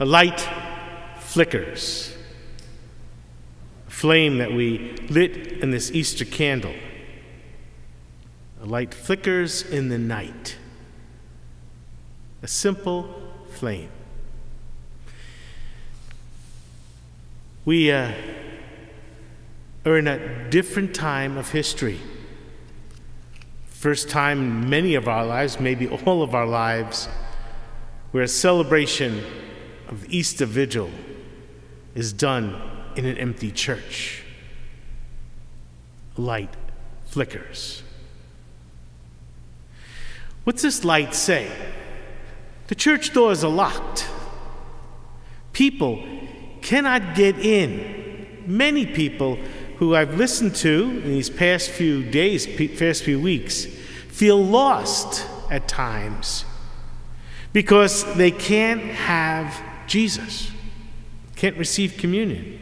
A light flickers, a flame that we lit in this Easter candle. A light flickers in the night, a simple flame. We uh, are in a different time of history. First time in many of our lives, maybe all of our lives, where a celebration of Easter Vigil is done in an empty church. Light flickers. What's this light say? The church doors are locked. People cannot get in. Many people who I've listened to in these past few days, past few weeks, feel lost at times because they can't have Jesus, can't receive communion.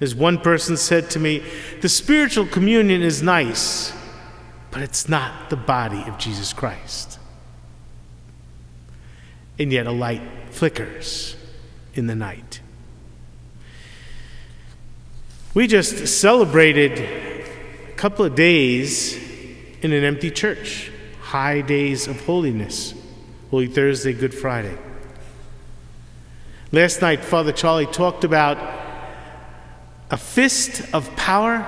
As one person said to me, the spiritual communion is nice, but it's not the body of Jesus Christ. And yet a light flickers in the night. We just celebrated a couple of days in an empty church, high days of holiness, Holy Thursday, Good Friday. Last night, Father Charlie talked about a fist of power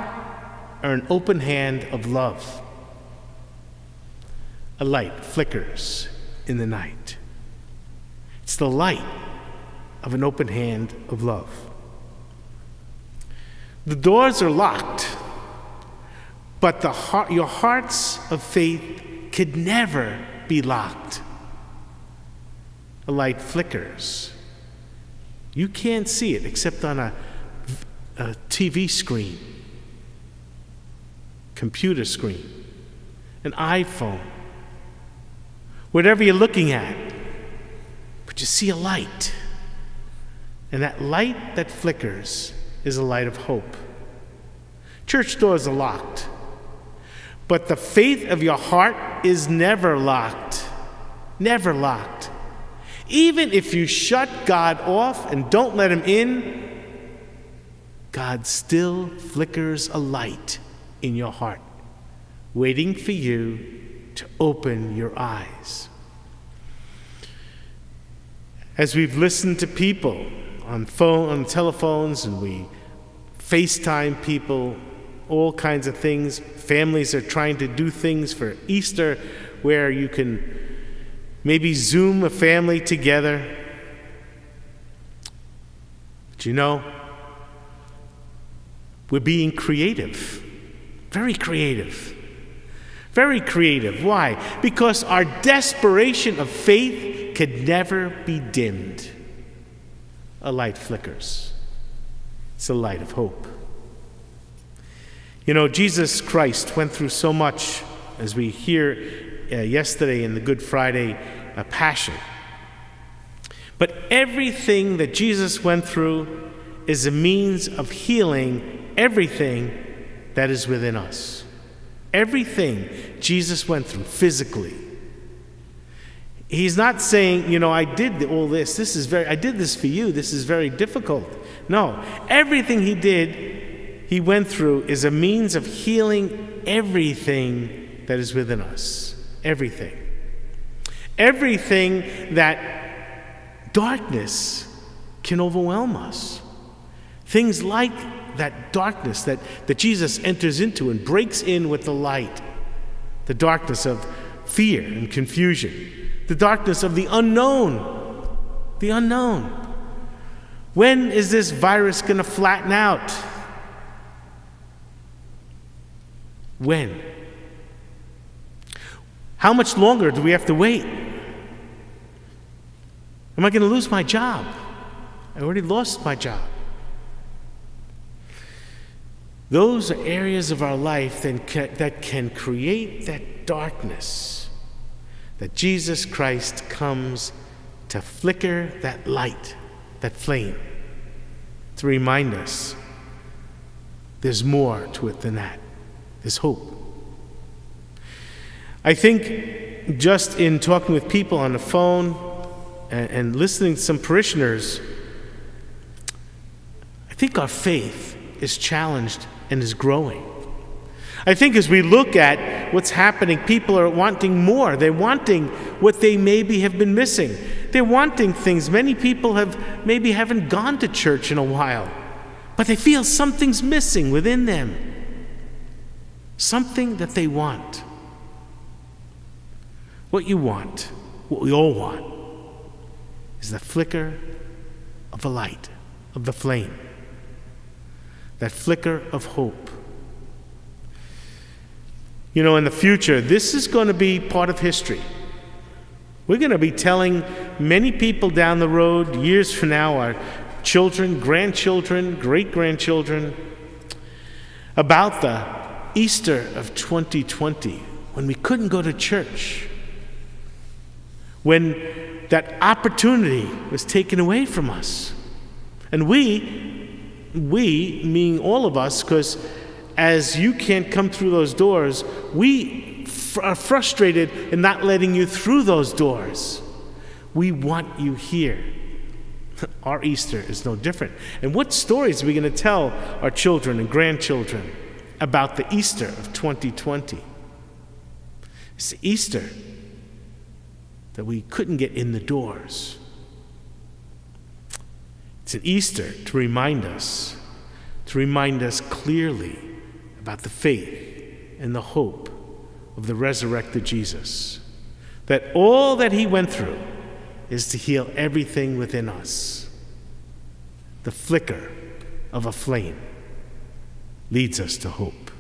or an open hand of love. A light flickers in the night. It's the light of an open hand of love. The doors are locked, but the heart, your hearts of faith could never be locked. A light flickers. You can't see it except on a, a TV screen, computer screen, an iPhone, whatever you're looking at. But you see a light. And that light that flickers is a light of hope. Church doors are locked, but the faith of your heart is never locked. Never locked. Even if you shut God off and don't let Him in, God still flickers a light in your heart, waiting for you to open your eyes. As we've listened to people on phone on telephones and we FaceTime people, all kinds of things. Families are trying to do things for Easter where you can maybe Zoom a family together. But you know, we're being creative, very creative. Very creative. Why? Because our desperation of faith could never be dimmed. A light flickers. It's a light of hope. You know, Jesus Christ went through so much, as we hear uh, yesterday in the Good Friday uh, Passion. But everything that Jesus went through is a means of healing everything that is within us. Everything Jesus went through physically. He's not saying, you know, I did all this. This is very, I did this for you. This is very difficult. No, everything he did, he went through, is a means of healing everything that is within us. Everything. Everything that darkness can overwhelm us. Things like that darkness that, that Jesus enters into and breaks in with the light. The darkness of fear and confusion. The darkness of the unknown. The unknown. When is this virus going to flatten out? When? How much longer do we have to wait? Am I going to lose my job? I already lost my job. Those are areas of our life that can, that can create that darkness that Jesus Christ comes to flicker that light that flame to remind us there's more to it than that. There's hope. I think just in talking with people on the phone, and, and listening to some parishioners, I think our faith is challenged and is growing. I think as we look at what's happening, people are wanting more. They're wanting what they maybe have been missing. They're wanting things. Many people have maybe haven't gone to church in a while, but they feel something's missing within them. Something that they want. What you want, what we all want, is the flicker of a light, of the flame, that flicker of hope. You know, in the future, this is going to be part of history. We're going to be telling many people down the road, years from now, our children, grandchildren, great grandchildren, about the Easter of 2020 when we couldn't go to church, when that opportunity was taken away from us. And we, we, meaning all of us, because as you can't come through those doors, we f- are frustrated in not letting you through those doors. We want you here. Our Easter is no different. And what stories are we going to tell our children and grandchildren about the Easter of 2020? It's Easter that we couldn't get in the doors. It's an Easter to remind us, to remind us clearly about the faith and the hope of the resurrected Jesus. That all that he went through is to heal everything within us. The flicker of a flame leads us to hope.